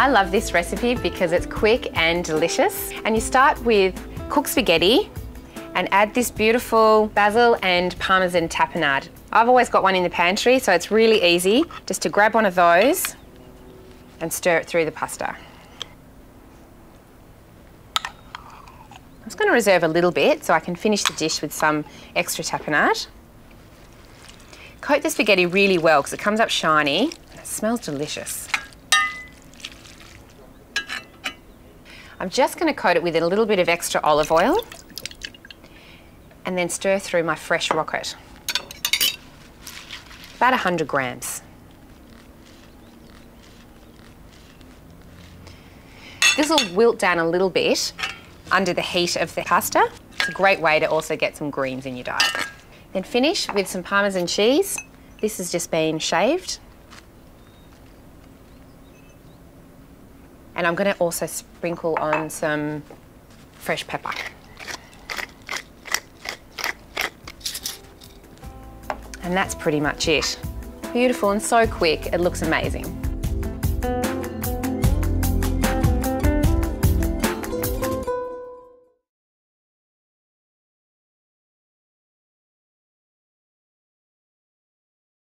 I love this recipe because it's quick and delicious. And you start with cooked spaghetti and add this beautiful basil and parmesan tapenade. I've always got one in the pantry, so it's really easy just to grab one of those and stir it through the pasta. I'm just going to reserve a little bit so I can finish the dish with some extra tapenade. Coat the spaghetti really well because it comes up shiny and it smells delicious. I'm just going to coat it with a little bit of extra olive oil and then stir through my fresh rocket. About 100 grams. This will wilt down a little bit under the heat of the pasta. It's a great way to also get some greens in your diet. Then finish with some Parmesan cheese. This has just been shaved. And I'm going to also sprinkle on some fresh pepper. And that's pretty much it. Beautiful and so quick, it looks amazing.